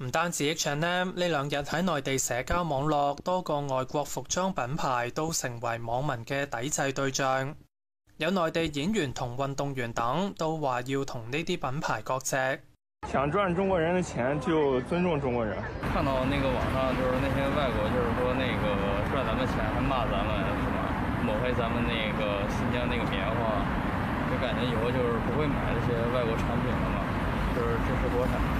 唔單止 H&M 呢兩日喺內地社交網絡，多個外國服裝品牌都成為網民嘅抵制對象。有內地演員同運動員等都話要同呢啲品牌割席。想賺中國人的錢就尊重中國人。看到那個網上就是那些外國，就是說那個賺咱們錢還罵咱們，是嗎？抹黑咱們那個新疆那個棉花，就感覺以後就是不會買這些外國產品了嘛，就是支持國產。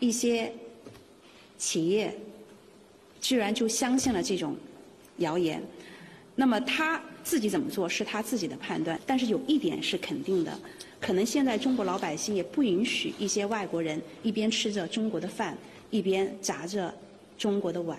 一些企业居然就相信了这种谣言，那么他自己怎么做是他自己的判断，但是有一点是肯定的，可能现在中国老百姓也不允许一些外国人一边吃着中国的饭，一边砸着中国的碗。